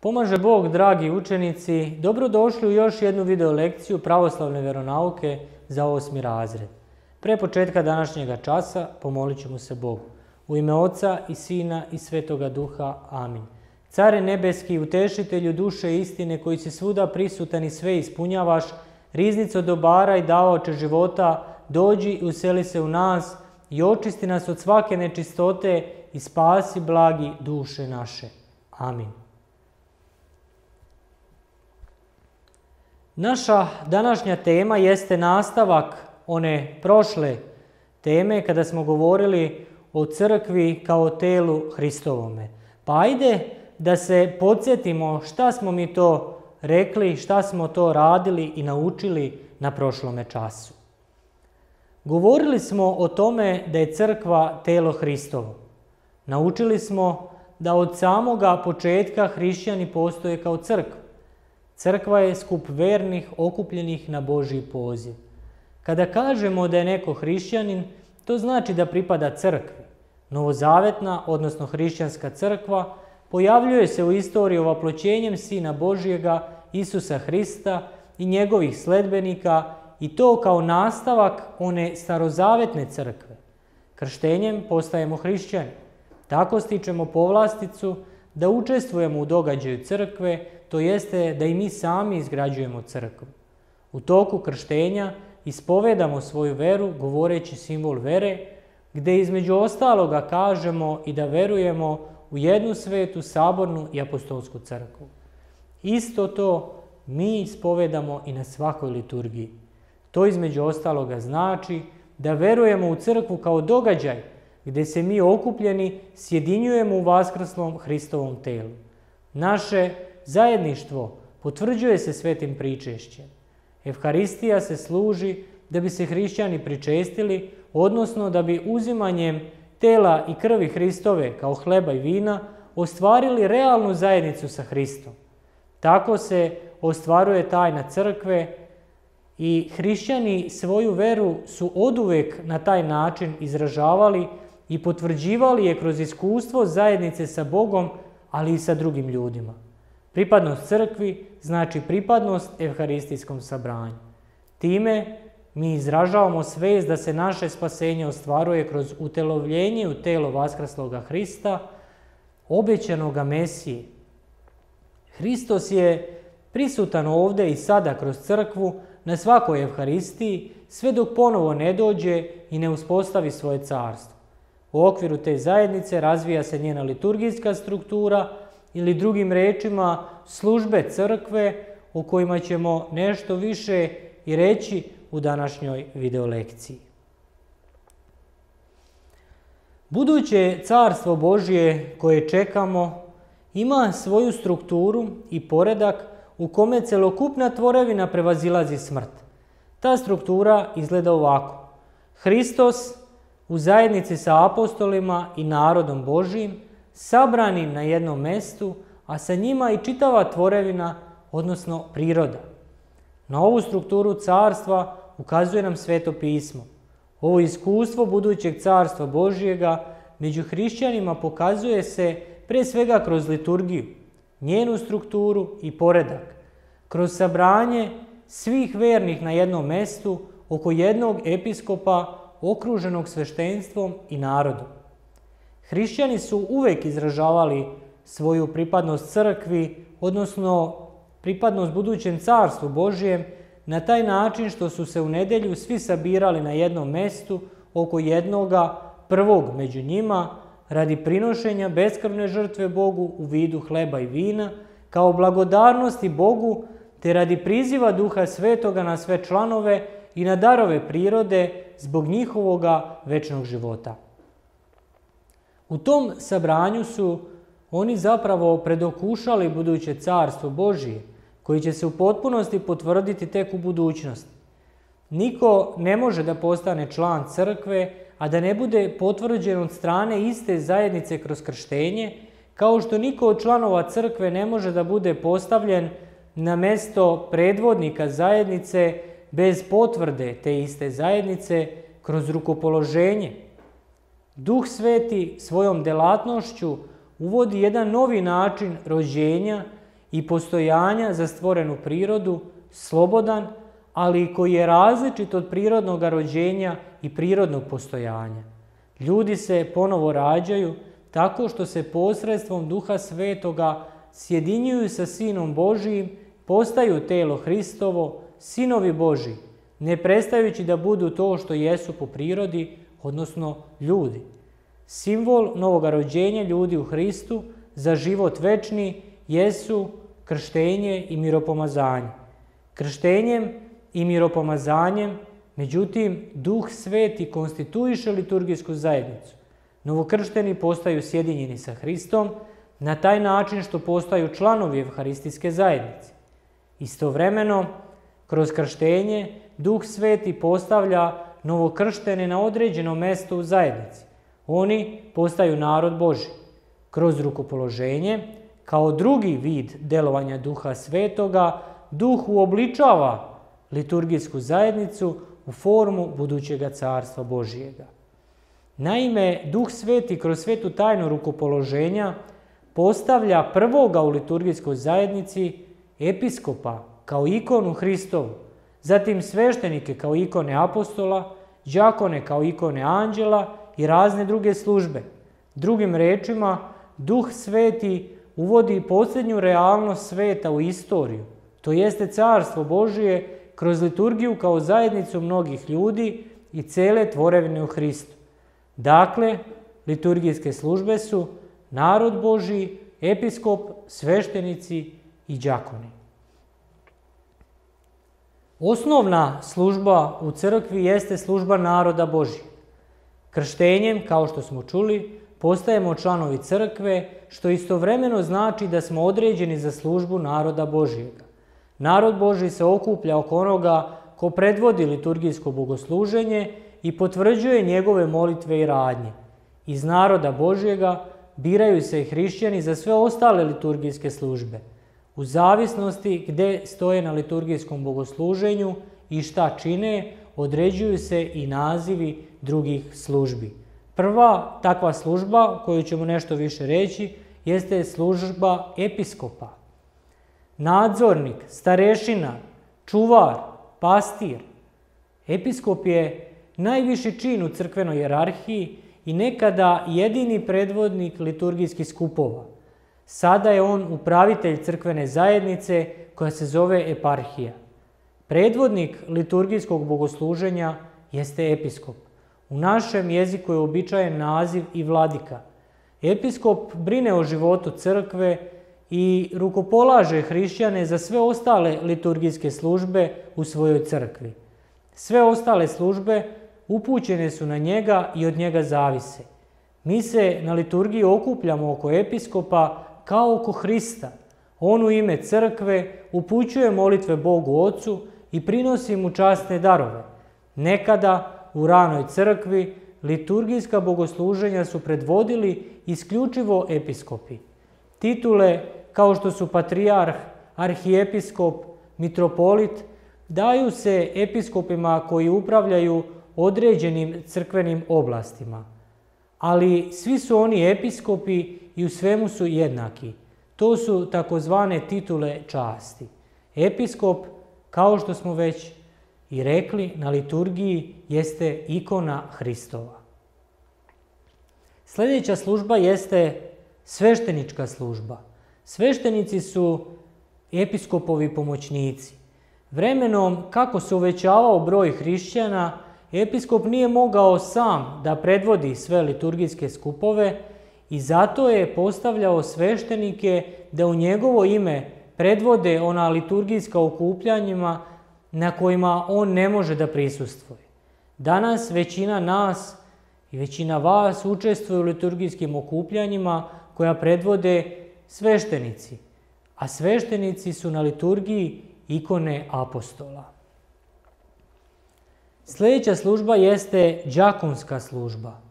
Pomaže Bog, dragi učenici, dobrodošli u još jednu video lekciju pravoslavne veronauke za osmi razred. Pre početka današnjega časa pomolit ćemo se Bogu. U ime Oca i Sina i Svetoga Duha. Amin. Care nebeski, utešitelju duše istine, koji si svuda prisutan i sve ispunjavaš, riznico dobara i davaoče života, dođi i useli se u nas i očisti nas od svake nečistote i spasi blagi duše naše. Amin. Naša današnja tema jeste nastavak one prošle teme kada smo govorili o crkvi kao telu Hristovome. Pa ajde da se podsjetimo šta smo mi to rekli, šta smo to radili i naučili na prošlome času. Govorili smo o tome da je crkva telo Hristovo. Naučili smo da od samoga početka hrišćani postoje kao crkva. Crkva je skup vernih okupljenih na Božji poziv. Kada kažemo da je neko hrišćanin, to znači da pripada crkvi. Novozavetna, odnosno hrišćanska crkva, pojavljuje se u istoriji ovaploćenjem Sina Božjega, Isusa Hrista i njegovih sledbenika i to kao nastavak one starozavetne crkve. Krštenjem postajemo hrišćani. Tako stičemo povlasticu da učestvujemo u događaju crkve, to jeste da i mi sami izgrađujemo crkvu. U toku krštenja ispovedamo svoju veru govoreći simbol vere, gde između ostaloga kažemo i da verujemo u jednu svetu, sabornu i apostolsku crkvu. Isto to mi ispovedamo i na svakoj liturgiji. To između ostaloga znači da verujemo u crkvu kao događaj gde se mi okupljeni sjedinjujemo u vaskrslom Hristovom telu. Naše zajedništvo potvrđuje se svetim pričešćem. Evharistija se služi da bi se hrišćani pričestili, odnosno da bi uzimanjem tela i krvi Hristove kao hleba i vina ostvarili realnu zajednicu sa Hristom. Tako se ostvaruje tajna crkve i hrišćani svoju veru su oduvek na taj način izražavali i potvrđivali je kroz iskustvo zajednice sa Bogom, ali i sa drugim ljudima. Pripadnost crkvi znači pripadnost evharistijskom sabranju. Time mi izražavamo svest da se naše spasenje ostvaruje kroz utelovljenje u telo Vaskrasloga Hrista, obećanoga Mesije. Hristos je prisutan ovde i sada kroz crkvu na svakoj evharistiji, sve dok ponovo ne dođe i ne uspostavi svoje carstvo. U okviru te zajednice razvija se njena liturgijska struktura ili drugim rečima službe crkve o kojima ćemo nešto više i reći u današnjoj videolekciji. Buduće carstvo Božje koje čekamo ima svoju strukturu i poredak u kome celokupna tvorevina prevazilazi smrt. Ta struktura izgleda ovako. Hristos u zajednici sa apostolima i narodom Božijim, sabranim na jednom mestu, a sa njima i čitava tvorevina, odnosno priroda. Na ovu strukturu carstva ukazuje nam sveto pismo. Ovo iskustvo budućeg carstva Božijega među hrišćanima pokazuje se pre svega kroz liturgiju, njenu strukturu i poredak, kroz sabranje svih vernih na jednom mestu oko jednog episkopa okruženog sveštenstvom i narodom. Hrišćani su uvek izražavali svoju pripadnost crkvi, odnosno pripadnost budućem carstvu Božijem, na taj način što su se u nedelju svi sabirali na jednom mestu oko jednoga prvog među njima radi prinošenja beskrvne žrtve Bogu u vidu hleba i vina, kao blagodarnosti Bogu, te radi priziva Duha Svetoga na sve članove i na darove prirode zbog njihovoga večnog života. U tom sabranju su oni zapravo predokušali buduće carstvo Božije, koji će se u potpunosti potvrditi tek u budućnosti. Niko ne može da postane član crkve, a da ne bude potvrđen od strane iste zajednice kroz krštenje, kao što niko od članova crkve ne može da bude postavljen na mesto predvodnika zajednice bez potvrde te iste zajednice kroz rukopoloženje. Duh Sveti svojom delatnošću uvodi jedan novi način rođenja i postojanja za stvorenu prirodu, slobodan, ali koji je različit od prirodnog rođenja i prirodnog postojanja. Ljudi se ponovo rađaju tako što se posredstvom Duha Svetoga sjedinjuju sa Sinom Božijim, postaju telo Hristovo, sinovi Boži, ne prestajući da budu to što jesu po prirodi, odnosno ljudi. Simbol novoga rođenja ljudi u Hristu za život večni jesu krštenje i miropomazanje. Krštenjem i miropomazanjem, međutim, Duh Sveti konstituiše liturgijsku zajednicu. Novokršteni postaju sjedinjeni sa Hristom na taj način što postaju članovi Evharistijske zajednice. Istovremeno, kroz krštenje, Duh Sveti postavlja novokrštene na određeno mesto u zajednici. Oni postaju narod Boži. Kroz rukopoloženje, kao drugi vid delovanja Duha Svetoga, Duh uobličava liturgijsku zajednicu u formu budućega carstva Božijega. Naime, Duh Sveti kroz svetu tajnu rukopoloženja postavlja prvoga u liturgijskoj zajednici episkopa kao ikonu Hristovu, zatim sveštenike kao ikone apostola, đakone kao ikone anđela i razne druge službe. Drugim rečima, Duh Sveti uvodi posljednju realnost sveta u istoriju, to jeste carstvo Božije kroz liturgiju kao zajednicu mnogih ljudi i cele tvorevine u Hristu. Dakle, liturgijske službe su narod Božiji, episkop, sveštenici i đakoni. Osnovna služba u crkvi jeste služba naroda Božije. Krštenjem, kao što smo čuli, postajemo članovi crkve, što istovremeno znači da smo određeni za službu naroda Božijega. Narod Boži se okuplja oko onoga ko predvodi liturgijsko bogosluženje i potvrđuje njegove molitve i radnje. Iz naroda Božjega biraju se hrišćani za sve ostale liturgijske službe. U zavisnosti gde stoje na liturgijskom bogosluženju i šta čine, određuju se i nazivi drugih službi. Prva takva služba, koju ćemo nešto više reći, jeste služba episkopa. Nadzornik, starešina, čuvar, pastir. Episkop je najviši čin u crkvenoj jerarhiji i nekada jedini predvodnik liturgijskih skupova. Sada je on upravitelj crkvene zajednice koja se zove eparhija. Predvodnik liturgijskog bogosluženja jeste episkop. U našem jeziku je običajen naziv i vladika. Episkop brine o životu crkve i rukopolaže hrišćane za sve ostale liturgijske službe u svojoj crkvi. Sve ostale službe upućene su na njega i od njega zavise. Mi se na liturgiji okupljamo oko episkopa kao oko Hrista. On u ime crkve upućuje molitve Bogu Ocu i prinosi mu častne darove. Nekada u ranoj crkvi liturgijska bogosluženja su predvodili isključivo episkopi. Titule kao što su patrijarh, arhijepiskop, mitropolit, daju se episkopima koji upravljaju određenim crkvenim oblastima. Ali svi su oni episkopi i u svemu su jednaki. To su takozvane titule časti. Episkop, kao što smo već i rekli, na liturgiji jeste ikona Hristova. Sljedeća služba jeste sveštenička služba. Sveštenici su episkopovi pomoćnici. Vremenom, kako se uvećavao broj hrišćana, episkop nije mogao sam da predvodi sve liturgijske skupove i zato je postavljao sveštenike da u njegovo ime predvode ona liturgijska okupljanjima na kojima on ne može da prisustvuje. Danas većina nas i većina vas učestvuje u liturgijskim okupljanjima koja predvode sveštenici, a sveštenici su na liturgiji ikone apostola. Sljedeća služba jeste đakonska služba.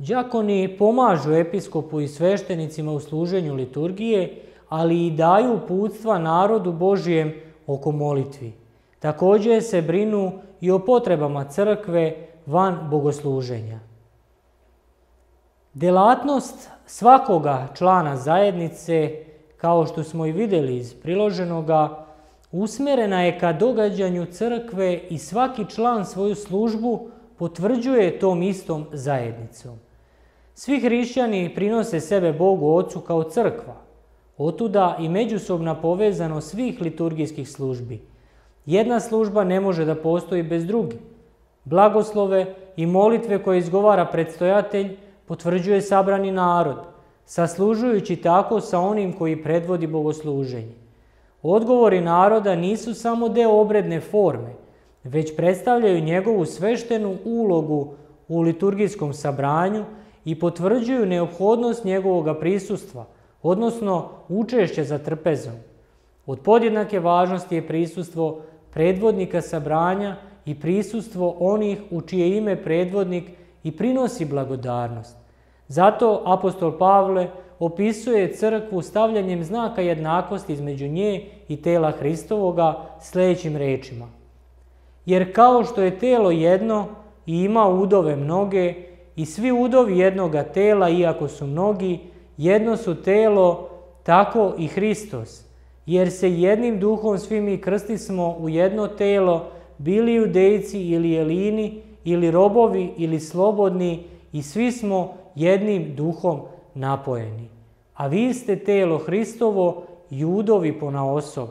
Đakoni pomažu episkopu i sveštenicima u služenju liturgije, ali i daju uputstva narodu Božijem oko molitvi. Također se brinu i o potrebama crkve van bogosluženja. Delatnost svakoga člana zajednice kao što smo i vidjeli iz priloženoga, usmjerena je ka događanju crkve i svaki član svoju službu potvrđuje tom istom zajednicom. Svi hrišćani prinose sebe Bogu Ocu kao crkva. Otuda i međusobna povezano svih liturgijskih službi. Jedna služba ne može da postoji bez druge. Blagoslove i molitve koje izgovara predstojatelj potvrđuje sabrani narod, saslužujući tako sa onim koji predvodi bogosluženje. Odgovori naroda nisu samo deo obredne forme, već predstavljaju njegovu sveštenu ulogu u liturgijskom sabranju i potvrđuju neophodnost njegovog prisustva, odnosno učešće za trpezom. Od podjednake važnosti je prisustvo predvodnika sabranja i prisustvo onih u čije ime predvodnik i prinosi blagodarnost. Zato apostol Pavle opisuje crkvu stavljanjem znaka jednakosti između nje i tela Hristovoga sljedećim rečima. Jer kao što je telo jedno i ima udove mnoge, i svi udovi jednoga tela, iako su mnogi, jedno su telo, tako i Hristos. Jer se jednim duhom svi mi krsti smo u jedno telo, bili judejci ili jelini, ili robovi ili slobodni, i svi smo jednim duhom napojeni. A vi ste telo Hristovo, judovi pona osob.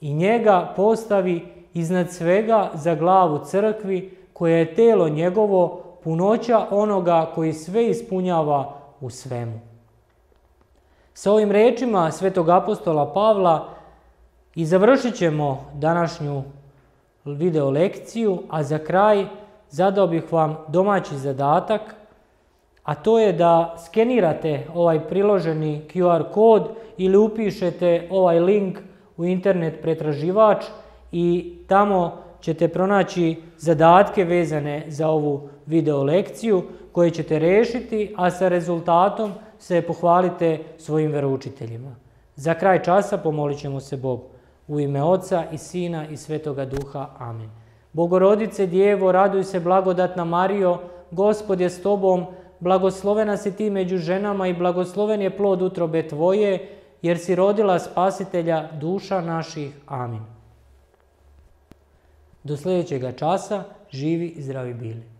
I njega postavi iznad svega za glavu crkvi, koja je telo njegovo, punoća onoga koji sve ispunjava u svemu. Sa ovim rečima svetog apostola Pavla i završit ćemo današnju video lekciju, a za kraj zadao bih vam domaći zadatak, a to je da skenirate ovaj priloženi QR kod ili upišete ovaj link u internet pretraživač i tamo ćete pronaći zadatke vezane za ovu video lekciju koje ćete rešiti, a sa rezultatom se pohvalite svojim veroučiteljima. Za kraj časa pomolit ćemo se Bogu. U ime Oca i Sina i Svetoga Duha. Amen. Bogorodice, Djevo, raduj se blagodatna Marijo, Gospod je s tobom, blagoslovena si ti među ženama i blagosloven je plod utrobe tvoje, jer si rodila spasitelja duša naših. Amin. Do sljedećega časa živi i zdravi bili.